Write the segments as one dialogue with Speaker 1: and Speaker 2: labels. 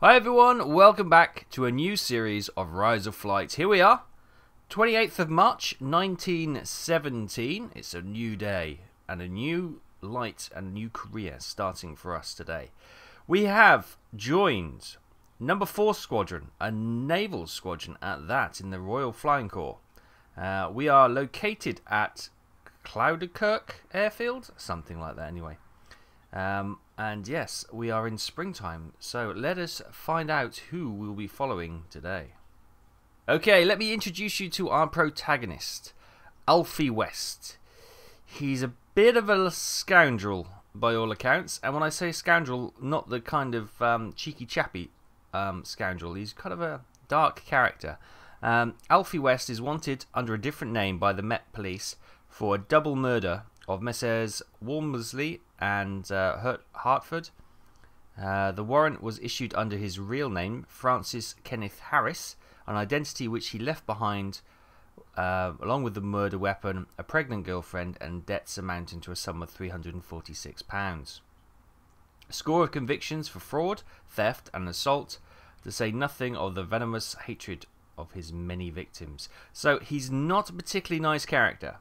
Speaker 1: Hi everyone, welcome back to a new series of Rise of Flight. Here we are, 28th of March 1917. It's a new day and a new light and new career starting for us today. We have joined number 4 Squadron, a naval squadron at that in the Royal Flying Corps. Uh, we are located at Cloudekirk Airfield, something like that anyway. Um, and yes, we are in springtime, so let us find out who we'll be following today. Okay, let me introduce you to our protagonist, Alfie West. He's a bit of a scoundrel by all accounts, and when I say scoundrel, not the kind of um, cheeky chappy um, scoundrel. He's kind of a dark character. Um, Alfie West is wanted under a different name by the Met Police for a double murder of Messrs. Walmsley and uh, Hartford. Uh, the warrant was issued under his real name, Francis Kenneth Harris, an identity which he left behind, uh, along with the murder weapon, a pregnant girlfriend, and debts amounting to a sum of £346. A score of convictions for fraud, theft, and assault, to say nothing of the venomous hatred of his many victims. So he's not a particularly nice character.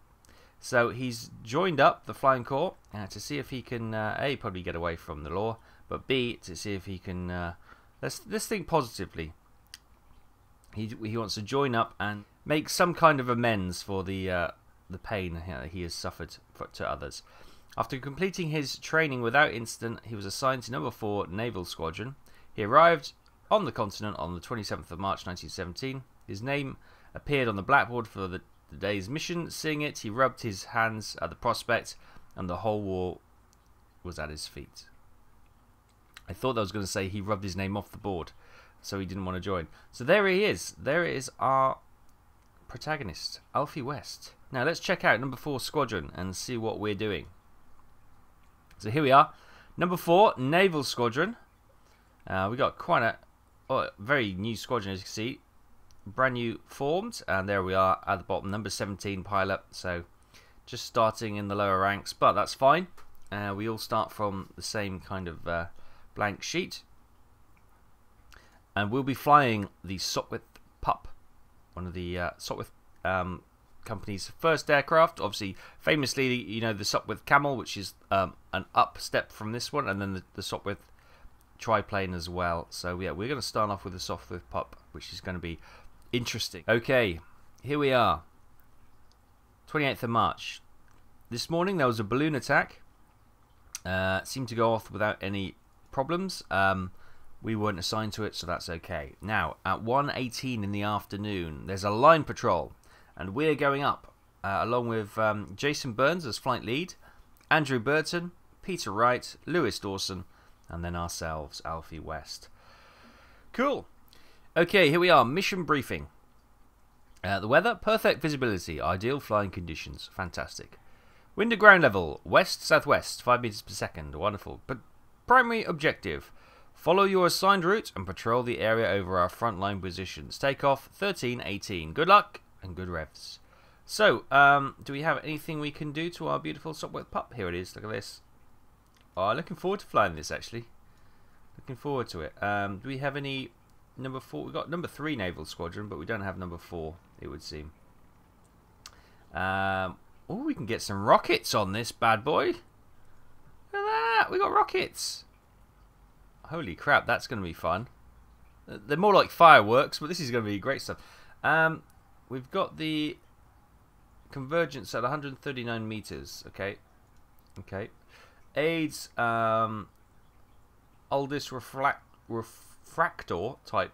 Speaker 1: So he's joined up the Flying Corps uh, to see if he can uh, a probably get away from the law, but b to see if he can. Uh, let's let's think positively. He he wants to join up and make some kind of amends for the uh, the pain he has suffered for, to others. After completing his training without incident, he was assigned to Number Four Naval Squadron. He arrived on the continent on the 27th of March 1917. His name appeared on the blackboard for the the day's mission. Seeing it, he rubbed his hands at the prospect, and the whole war was at his feet. I thought I was going to say he rubbed his name off the board, so he didn't want to join. So there he is. There is our protagonist, Alfie West. Now let's check out number four squadron and see what we're doing. So here we are, number four naval squadron. Uh, we got quite a oh, very new squadron as you can see brand new formed and there we are at the bottom number 17 pilot. So just starting in the lower ranks but that's fine. Uh, we all start from the same kind of uh, blank sheet. And we'll be flying the Sopwith Pup one of the uh, Sopwith um, company's first aircraft. Obviously famously you know the Sopwith Camel which is um, an up step from this one and then the, the Sopwith triplane as well. So yeah we're going to start off with the Sopwith Pup which is going to be Interesting. Okay, here we are. 28th of March. This morning there was a balloon attack. Uh, seemed to go off without any problems. Um, we weren't assigned to it, so that's okay. Now, at 1.18 in the afternoon, there's a line patrol, and we're going up, uh, along with um, Jason Burns as flight lead, Andrew Burton, Peter Wright, Lewis Dawson, and then ourselves, Alfie West. Cool. Okay, here we are. Mission briefing. Uh, the weather, perfect visibility, ideal flying conditions. Fantastic. Wind at ground level, west southwest, 5 meters per second. Wonderful. But primary objective follow your assigned route and patrol the area over our frontline positions. Takeoff 1318. Good luck and good revs. So, um, do we have anything we can do to our beautiful Sopwith pup? Here it is. Look at this. Oh, looking forward to flying this actually. Looking forward to it. Um, do we have any number four. We've got number three naval squadron, but we don't have number four. It would seem. Um, oh, we can get some rockets on this bad boy. Look at that. We got rockets. Holy crap, that's going to be fun. They're more like fireworks, but this is going to be great stuff. Um, we've got the convergence at 139 meters. Okay. Okay. Aids um, oldest reflect ref refractor type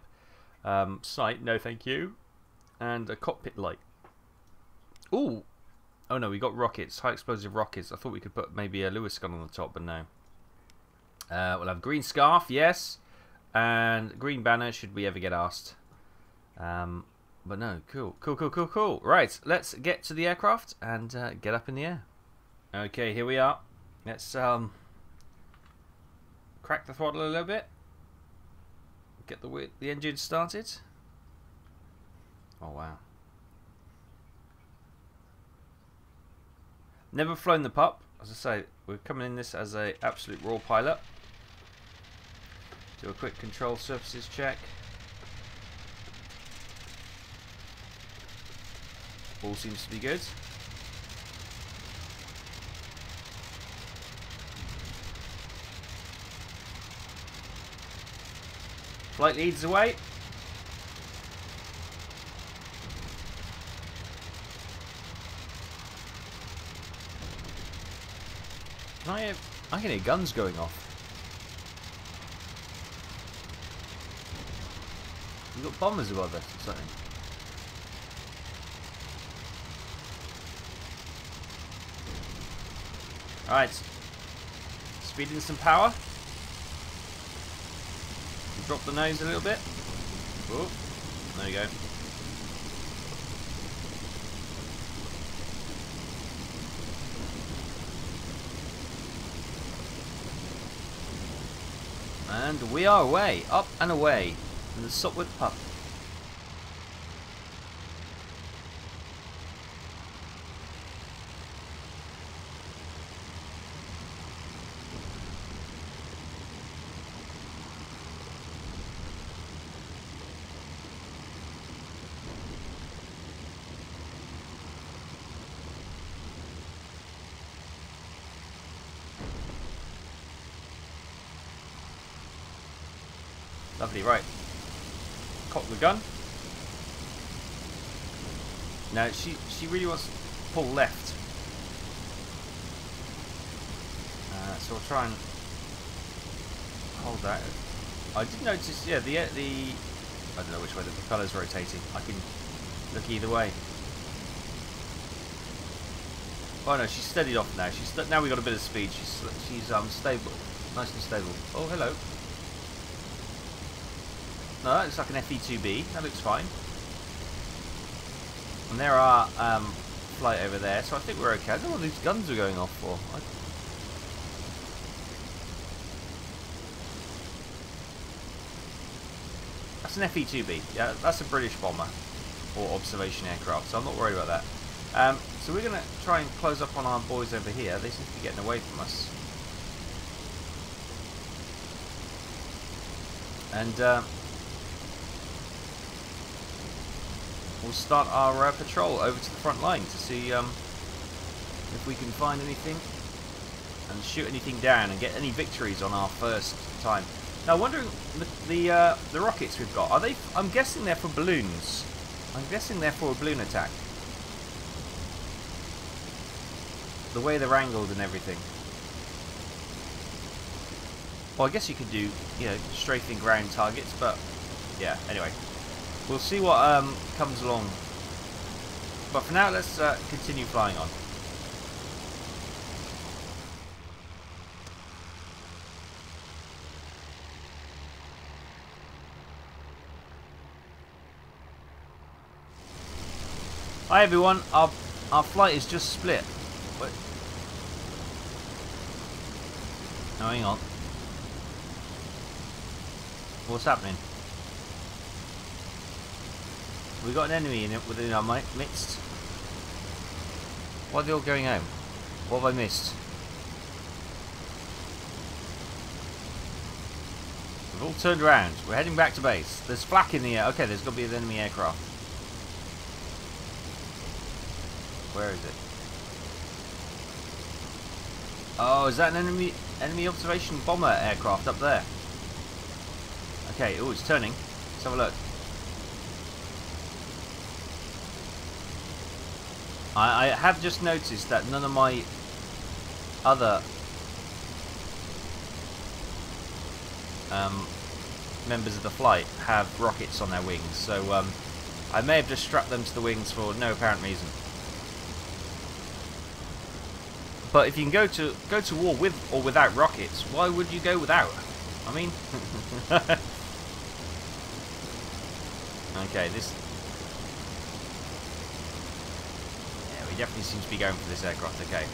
Speaker 1: um, sight. No, thank you. And a cockpit light. Ooh. Oh no, we got rockets, high explosive rockets. I thought we could put maybe a Lewis gun on the top, but no. Uh, we'll have green scarf, yes, and green banner. Should we ever get asked? Um, but no, cool, cool, cool, cool, cool. Right, let's get to the aircraft and uh, get up in the air. Okay, here we are. Let's um, crack the throttle a little bit get the the engine started. Oh wow. Never flown the pup. As I say, we're coming in this as a absolute raw pilot. Do a quick control surfaces check. All seems to be good. Flight leads the way. Can I have, I can hear guns going off. We've got bombers above us or something. Alright. Speed in some power. Drop the nose a little bit. Oh, there you go. And we are away, up and away, in the Sopwith Pup. Right. Cock the gun. Now she she really wants to pull left. Uh, so I'll try and hold that. I did notice, yeah, the the I don't know which way the propeller's rotating. I can look either way. Oh no, she's steadied off now. She's now we got a bit of speed. She's she's um stable, nice and stable. Oh hello. No, that looks like an FE2B. That looks fine. And there are um, flight over there, so I think we're okay. I don't know what these guns are going off for. I... That's an FE2B. Yeah, that's a British bomber or observation aircraft, so I'm not worried about that. Um, so we're going to try and close up on our boys over here. They seem to be getting away from us. And uh, we'll start our uh, patrol over to the front line to see um, if we can find anything and shoot anything down and get any victories on our first time. Now, wondering the the, uh, the rockets we've got are they? I'm guessing they're for balloons. I'm guessing they're for a balloon attack. The way they're angled and everything. Well, I guess you could do, you know, strafing ground targets, but yeah. Anyway, We'll see what um, comes along. But for now, let's uh, continue flying on. Hi everyone, our our flight is just split. Wait. No, hang on. What's happening? We got an enemy in it within our midst. Why are they all going home? What have I missed? We've all turned around. We're heading back to base. There's flak in the air. Okay, there's got to be an enemy aircraft. Where is it? Oh, is that an enemy enemy observation bomber aircraft up there? Okay, oh, it's turning. Let's have a look. I, I have just noticed that none of my other um, members of the flight have rockets on their wings, so um, I may have just strapped them to the wings for no apparent reason. But if you can go to go to war with or without rockets, why would you go without? I mean, okay, this He definitely seems to be going for this aircraft, okay.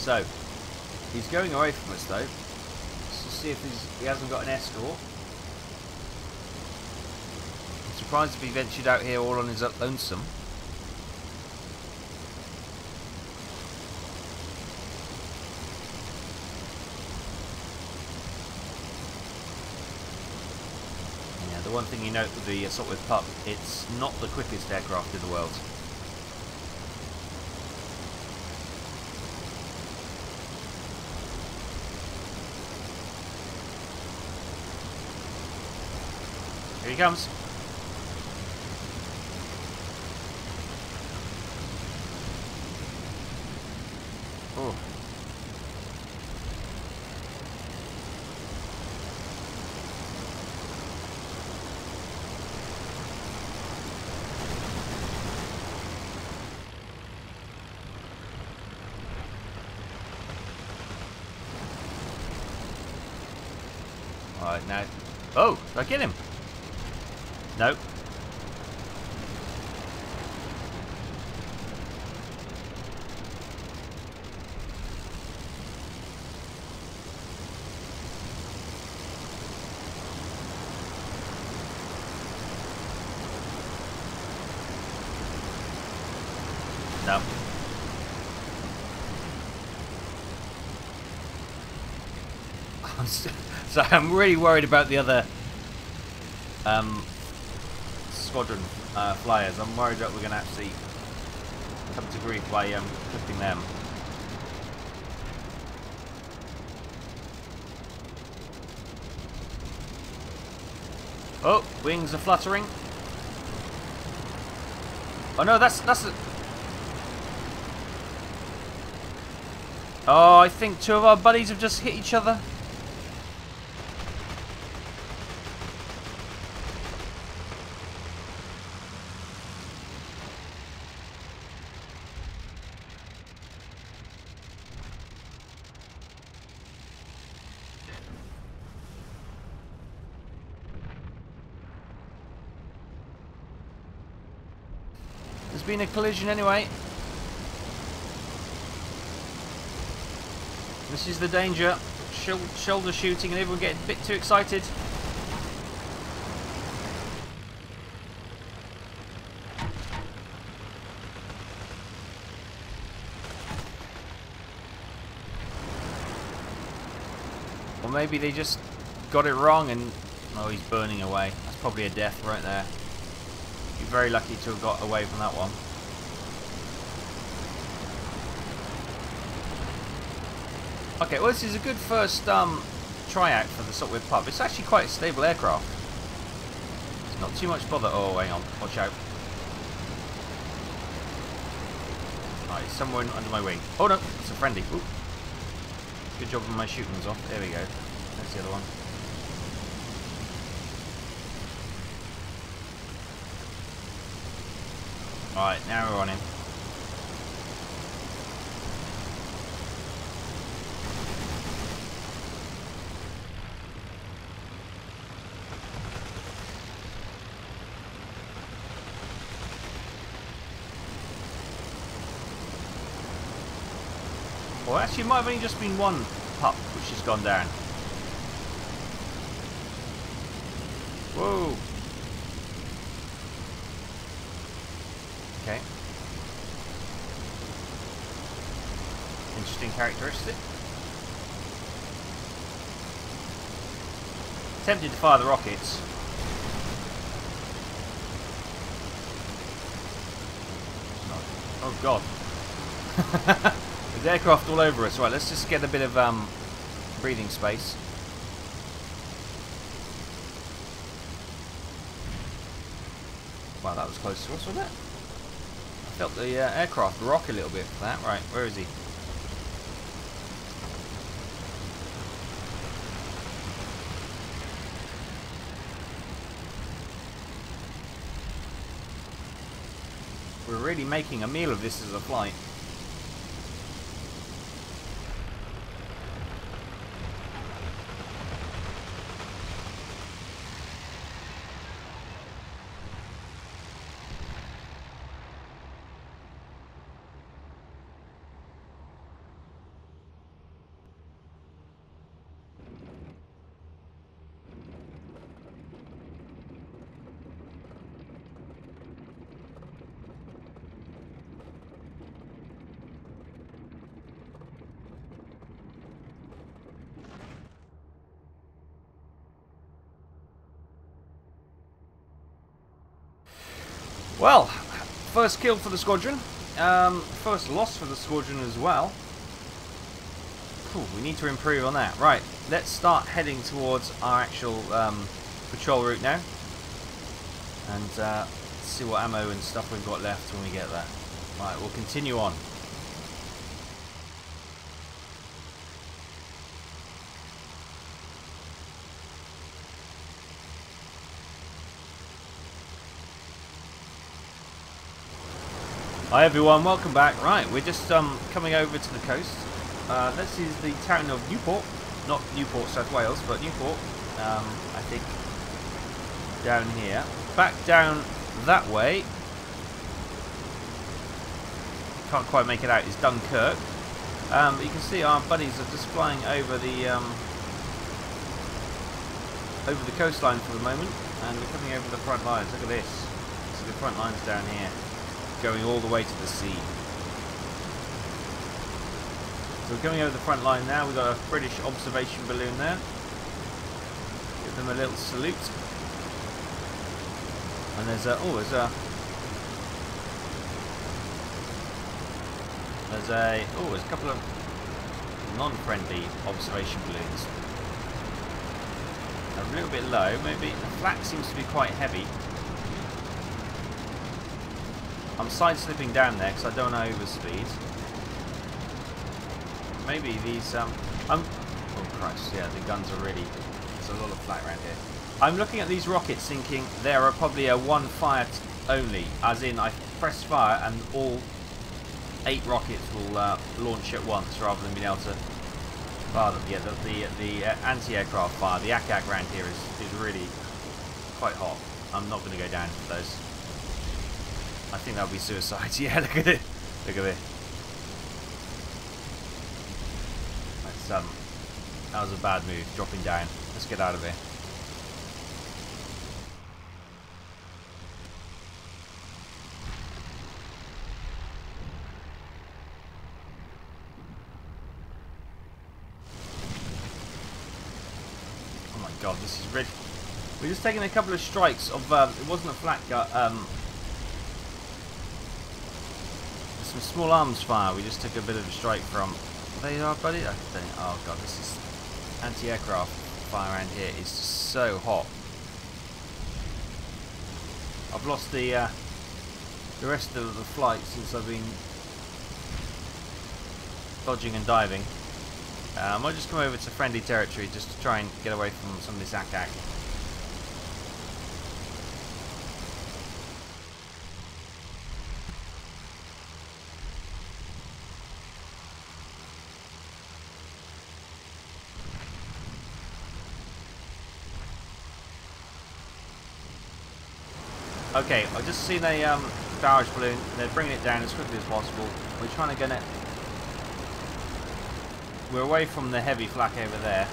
Speaker 1: So, he's going away from us though. Let's see if he hasn't got an escort. I'm surprised if he ventured out here all on his lonesome. Yeah, the one thing you note with the uh, Sopwith Pup, it's not the quickest aircraft in the world. Here he comes. Oh. Alright, now... Oh, I get him? No. No. so I'm really worried about the other um, squadron uh, flyers. I'm worried that we're going to actually come to grief by um, clipping them. Oh, wings are fluttering. Oh no, that's that's. A... Oh, I think two of our buddies have just hit each other. Been a collision anyway. This is the danger. Shoulder shooting and everyone getting a bit too excited. Or maybe they just got it wrong and... Oh, he's burning away. That's probably a death right there. You're very lucky to have got away from that one. Okay, well this is a good first um, tryout for the Sopwith Pup. It's actually quite a stable aircraft. It's not too much bother. Oh, hang on. Watch out. Right, it's somewhere under my wing. Oh no, it's a friendly. Ooh. Good job of my shooting's off. There we go. That's the other one. Alright, now we're on him. Well, actually, it might have only just been one pup which has gone down. Okay. Interesting characteristic. Tempted to fire the rockets. Oh god. There's aircraft all over us. Right, let's just get a bit of um, breathing space. Wow, that was close to us, wasn't it? Felt the uh, aircraft rock a little bit for that. Right, where is he? We're really making a meal of this as a flight. Well, first kill for the squadron. Um, first loss for the squadron as well. Ooh, we need to improve on that. Right, let's start heading towards our actual um, patrol route now. And uh, see what ammo and stuff we've got left when we get there. Right, we'll continue on. Hi everyone, welcome back. Right, we're just um, coming over to the coast. Uh, this is the town of Newport, not Newport, South Wales, but Newport, um, I think, down here. Back down that way, can't quite make it out, It's Dunkirk. Um, you can see our buddies are just flying over the um, over the coastline for the moment, and we're coming over the front lines. Look at this. See the front lines down here going all the way to the sea. So we're going over the front line now. We've got a British observation balloon there. Give them a little salute. And there's a oh there's a there's a oh there's a couple of non-friendly observation balloons. A little bit low, maybe the flak seems to be quite heavy. I'm side slipping down there because I don't want to overspeed. Maybe these, um, I'm, oh Christ, yeah, the guns are really, there's a lot of flak around here. I'm looking at these rockets thinking there are probably a one fire only, as in I press fire and all eight rockets will uh, launch at once rather than being able to fire them. Yeah, the, the, the uh, anti-aircraft fire, the ack-ack around here is, is really quite hot. I'm not going to go down to those. I think that'll be suicide. Yeah, look at it. Look at it. That's, um, that was a bad move, dropping down. Let's get out of here. Oh my god, this is red. We're just taking a couple of strikes of, um, it wasn't a flak gun, um, some small arms fire. We just took a bit of a strike from. They are, buddy. I think. Oh god, this is anti-aircraft fire around here is so hot. I've lost the uh, the rest of the flight since I've been dodging and diving. Uh, I might just come over to friendly territory just to try and get away from some of this ack-ack. Okay, I've just seen a um, barrage balloon. They're bringing it down as quickly as possible. We're trying to get it. We're away from the heavy flak over there.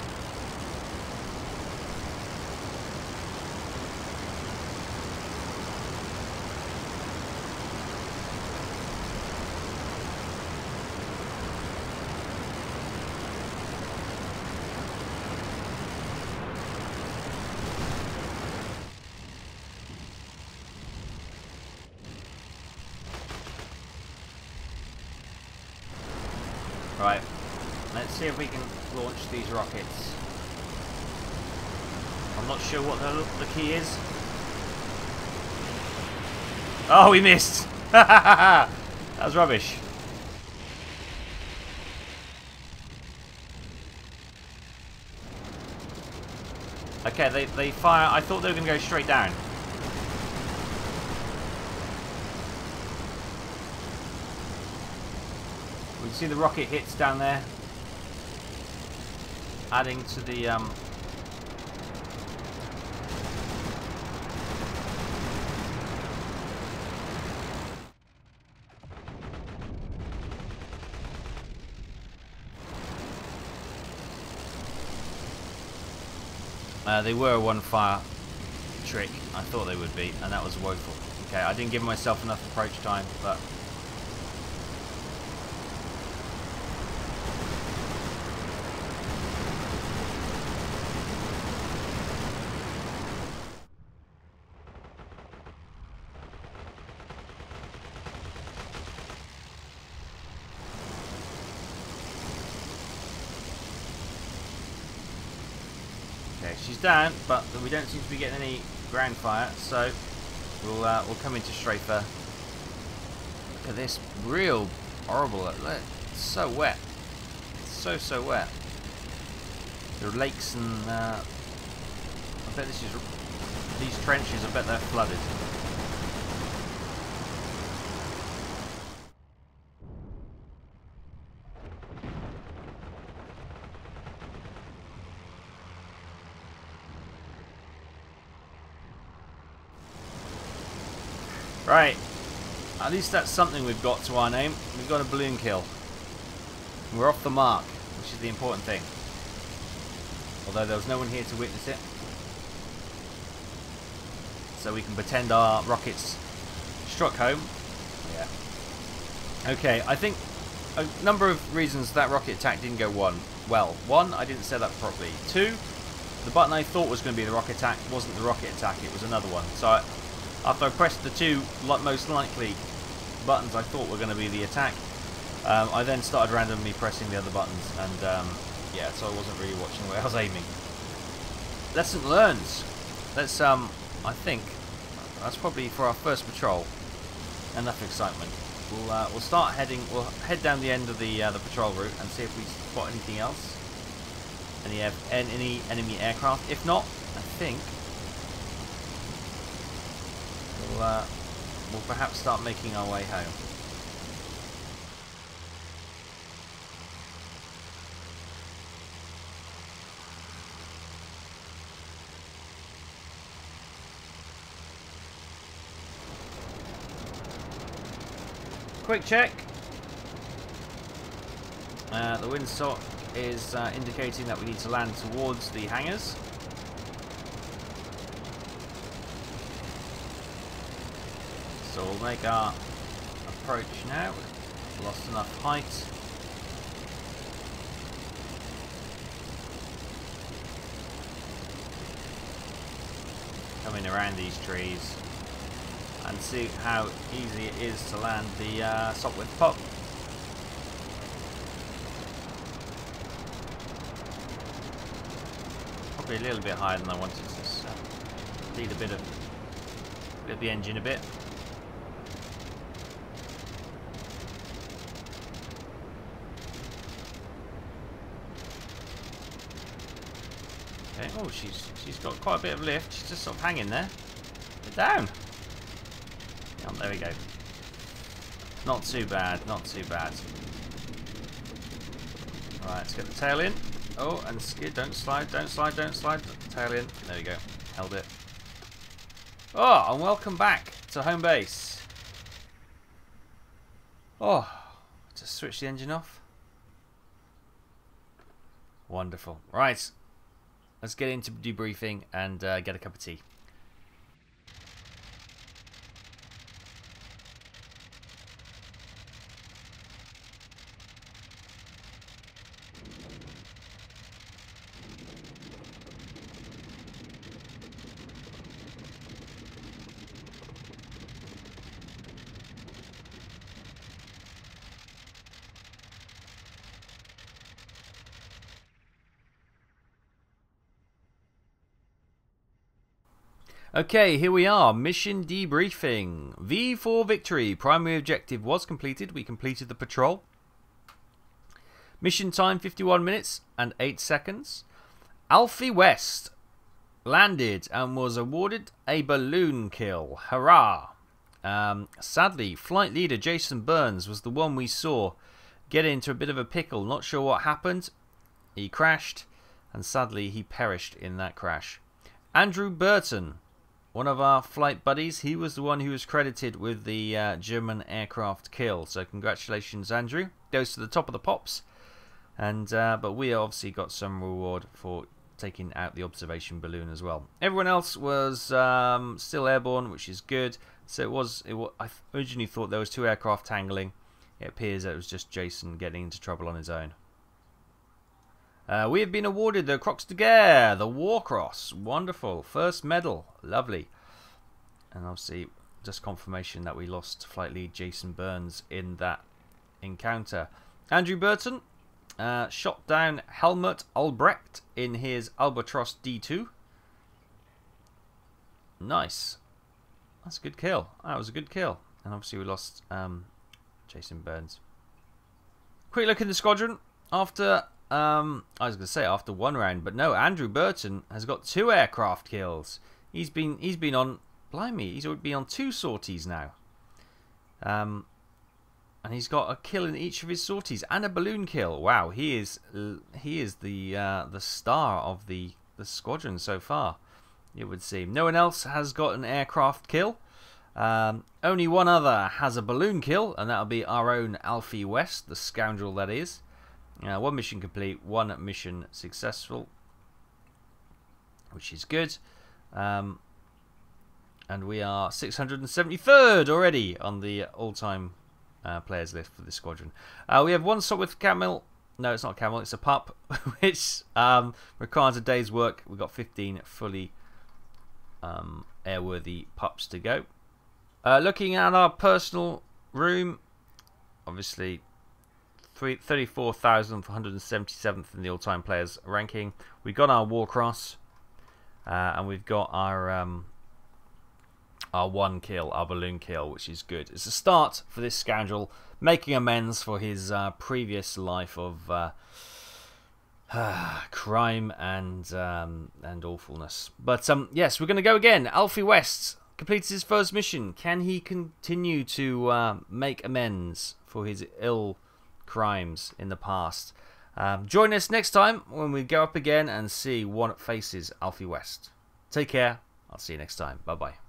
Speaker 1: Right, let's see if we can launch these rockets. I'm not sure what the, the key is. Oh, we missed! that was rubbish. Okay, they, they fire... I thought they were going to go straight down. We see the rocket hits down there. Adding to the... Um, Uh, they were a one fire trick. I thought they would be, and that was woeful. Okay, I didn't give myself enough approach time, but she's down, but we don't seem to be getting any ground fire, so we'll uh, we'll come into strafer. Look at this, real horrible. It's so wet, it's so so wet. There are lakes and uh, I bet this is these trenches. I bet they're flooded. Right. At least that's something we've got to our name. We've got a balloon kill. We're off the mark, which is the important thing. Although there was no one here to witness it. So we can pretend our rockets struck home. Yeah. Okay, I think a number of reasons that rocket attack didn't go one. Well, one, I didn't set up properly. Two, the button I thought was going to be the rocket attack wasn't the rocket attack, it was another one. So I, after I pressed the two most likely buttons I thought were going to be the attack, um, I then started randomly pressing the other buttons, and um, yeah, so I wasn't really watching where I was aiming. Lesson learned. Let's, um, I think, that's probably for our first patrol. Enough excitement. We'll, uh, we'll start heading, we'll head down the end of the, uh, the patrol route and see if we spot anything else. Any, any enemy aircraft. If not, I think we'll, uh, we'll perhaps start making our way home. Quick check. Uh, the windsock is uh, indicating that we need to land towards the hangars. So we'll make our approach now. We've lost enough height. Coming around these trees and see how easy it is to land the uh, Sopwith Pup. Probably a little bit higher than I wanted to so need a bit of, bit of the engine a bit. Oh, she's she's got quite a bit of lift. She's just sort of hanging there. Get down. Oh, there we go. Not too bad. Not too bad. Right, let's get the tail in. Oh, and skid. Don't slide. Don't slide. Don't slide. Tail in. There we go. Held it. Oh, and welcome back to home base. Oh, just switch the engine off. Wonderful. Right, let's get into debriefing and uh, get a cup of tea. Okay, here we are. Mission debriefing. V for victory. Primary objective was completed. We completed the patrol. Mission time 51 minutes and 8 seconds. Alfie West landed and was awarded a balloon kill. Hurrah! Um, sadly, flight leader Jason Burns was the one we saw get into a bit of a pickle. Not sure what happened. He crashed, and sadly, he perished in that crash. Andrew Burton one of our flight buddies. He was the one who was credited with the uh, German aircraft kill. So congratulations, Andrew. Goes to the top of the pops. And uh, but we obviously got some reward for taking out the observation balloon as well. Everyone else was um, still airborne, which is good. So it was. It was. I originally thought there was two aircraft tangling. It appears that it was just Jason getting into trouble on his own. Uh, we have been awarded the Croix de Guerre, the War Cross. Wonderful. First medal. Lovely. And obviously, just confirmation that we lost flight lead Jason Burns in that encounter. Andrew Burton Uh, shot down Helmut Albrecht in his Albatros D2. Nice. That's a good kill. That was a good kill. And obviously we lost um, Jason Burns. Quick look in the squadron. After, um, I was going to say after one round, but no, Andrew Burton has got two aircraft kills. He's been he's been on, blimey, he's been on two sorties now. Um, and he's got a kill in each of his sorties and a balloon kill. Wow, he is he is the uh, the star of the the squadron so far. It would seem. No one else has got an aircraft kill. Um, only one other has a balloon kill, and that'll be our own Alfie West, the scoundrel that is. Uh, one mission complete, one mission successful, which is good. Um, and we are 673rd already on the all-time uh, players list for this squadron. Uh, we have one Sopwith Camel. No, it's not Camel. It's a pup, which um, requires a day's work. We've got 15 fully um, airworthy pups to go. Uh, looking at our personal room, obviously 34,477th in the all-time players ranking. We've got our Warcross, uh, and we've got our um, our one kill, our balloon kill, which is good. It's a start for this scoundrel, making amends for his uh, previous life of uh, crime and um, and awfulness. But um, yes, we're going to go again. Alfie West completes his first mission. Can he continue to uh, make amends for his ill crimes in the past? Um, join us next time when we go up again and see what faces Alfie West. Take care. I'll see you next time. Bye bye.